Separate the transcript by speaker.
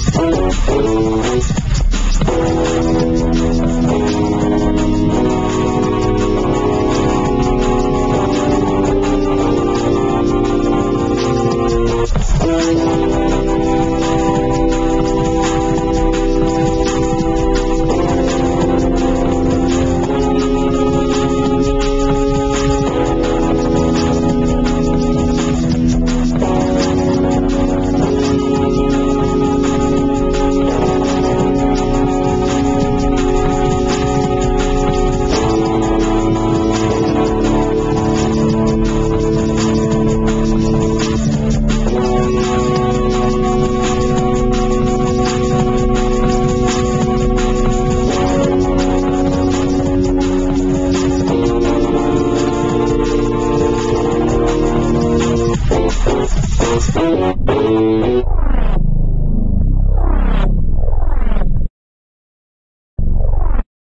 Speaker 1: Música